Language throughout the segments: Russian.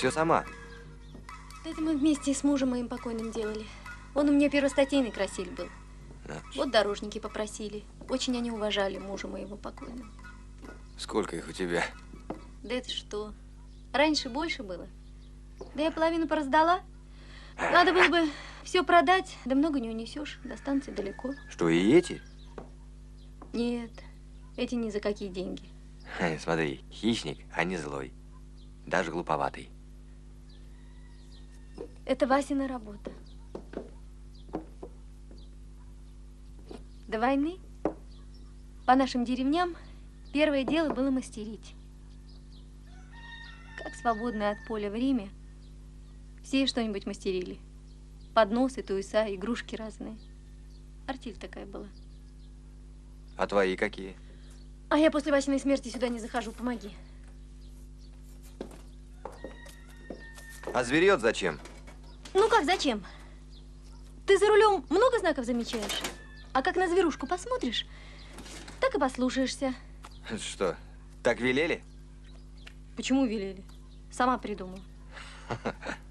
Все сама. Это мы вместе с мужем моим покойным делали. Он у меня первостатейный красиль был. Да. Вот дорожники попросили. Очень они уважали мужа моего покойного. Сколько их у тебя? Да это что? Раньше больше было. Да я половину пораздала. Надо было бы все продать, да много не унесешь, до станции далеко. Что, и эти? Нет, эти ни за какие деньги. Смотри, хищник, а не злой. Даже глуповатый. Это Васина работа. До войны по нашим деревням первое дело было мастерить. Как свободное от поля время, все что-нибудь мастерили. Подносы, туеса, игрушки разные. Артель такая была. А твои какие? А я после Васиной смерти сюда не захожу, помоги. А зверьет зачем? Ну как, зачем? Ты за рулем много знаков замечаешь? А как на зверушку посмотришь, так и послушаешься. Что, так велели? Почему велели? Сама придумала.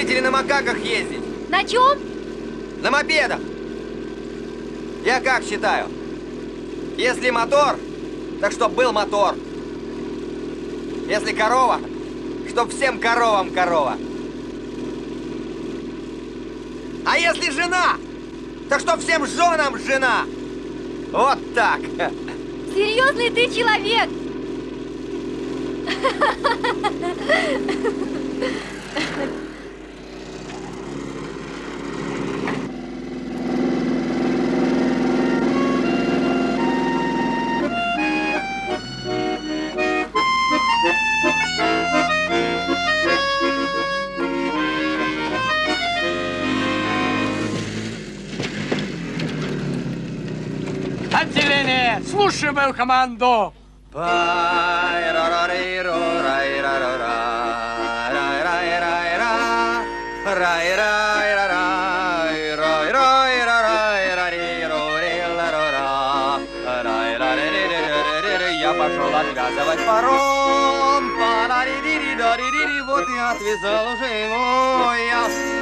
любители на макаках ездить. На чем? На мопедах. Я как считаю? Если мотор, так чтоб был мотор. Если корова, чтоб всем коровам корова. А если жена, так чтоб всем женам жена. Вот так. Серьезный ты человек! Отделение! Слушай мою команду! Я пошел отвязывать паром. Вот и отвязал уже ему я.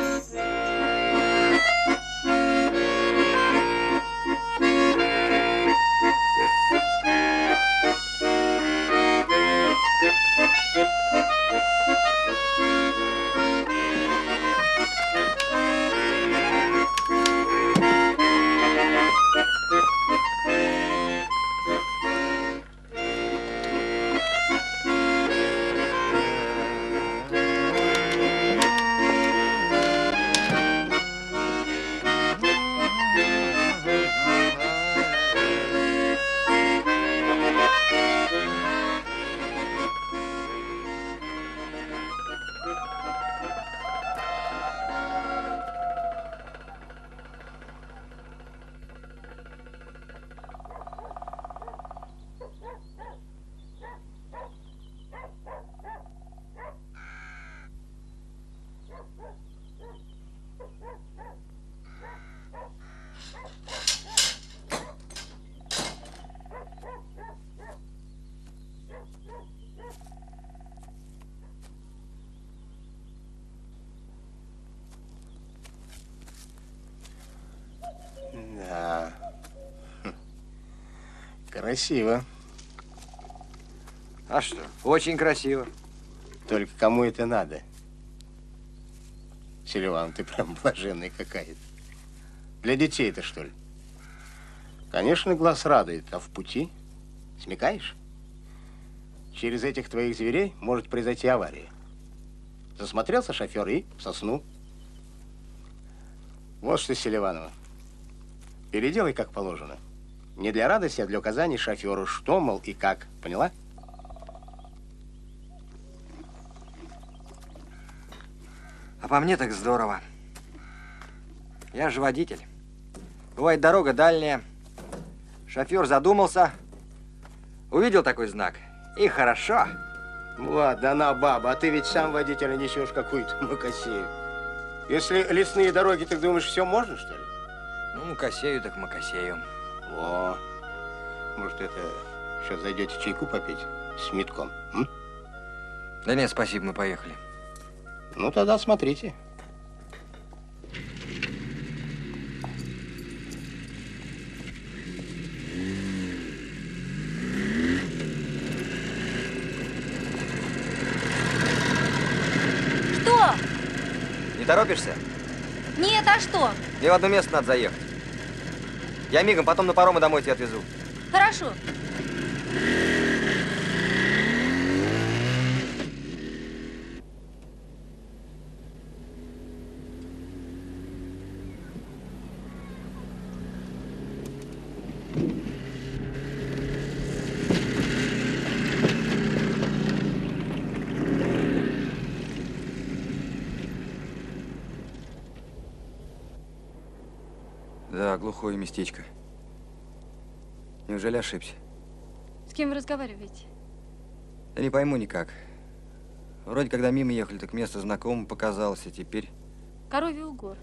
Красиво. А что? Очень красиво. Только кому это надо? Селиван, ты прям блаженный какая-то. Для детей-то, что ли? Конечно, глаз радует, а в пути смекаешь? Через этих твоих зверей может произойти авария. Засмотрелся шофер и в сосну. Вот что, Селиванова, переделай как положено. Не для радости, а для указания шоферу, что, мол, и как. Поняла? А по мне так здорово. Я же водитель. Бывает дорога дальняя. Шофер задумался, увидел такой знак. И хорошо. Ладно, на баба, а ты ведь сам водителя несешь какую-то макосею. Если лесные дороги, ты думаешь, все можно, что ли? Ну, макосею так макосею. О, может, это сейчас зайдете чайку попить с метком? м? Да нет, спасибо, мы поехали. Ну, тогда смотрите. Что? Не торопишься? Нет, а что? Мне в одно место надо заехать. Я мигом, потом на паром и домой тебя отвезу. Хорошо. Да, глухое местечко. Неужели ошибся? С кем вы разговариваете? Да не пойму никак. Вроде когда мимо ехали, так место знакомым показалось, а теперь... Коровий угор.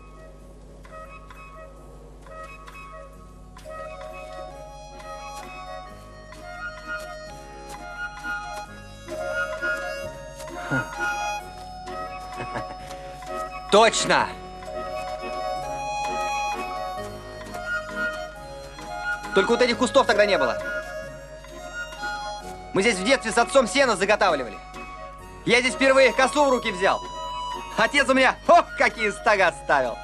Точно! Только вот этих кустов тогда не было. Мы здесь в детстве с отцом сено заготавливали. Я здесь впервые косу в руки взял. Отец у меня, ох, какие стога ставил.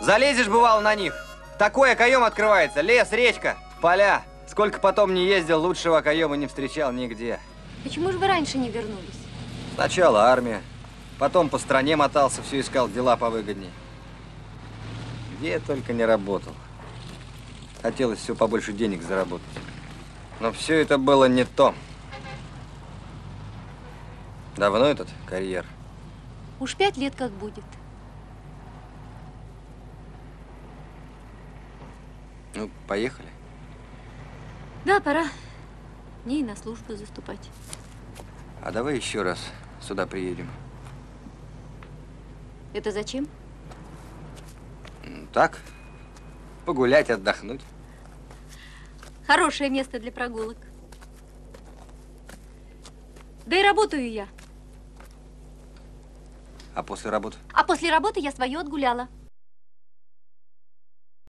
Залезешь, бывало, на них. Такой окоем открывается. Лес, речка, поля. Сколько потом не ездил, лучшего окоема не встречал нигде. Почему же вы раньше не вернулись? Сначала армия, потом по стране мотался, все искал дела повыгоднее. Где я только не работал. Хотелось все побольше денег заработать. Но все это было не то. Давно этот карьер? Уж пять лет как будет. Ну, поехали. Да, пора. Мне и на службу заступать. А давай еще раз сюда приедем. Это зачем? Так, погулять, отдохнуть. Хорошее место для прогулок. Да и работаю я. А после работы? А после работы я свое отгуляла.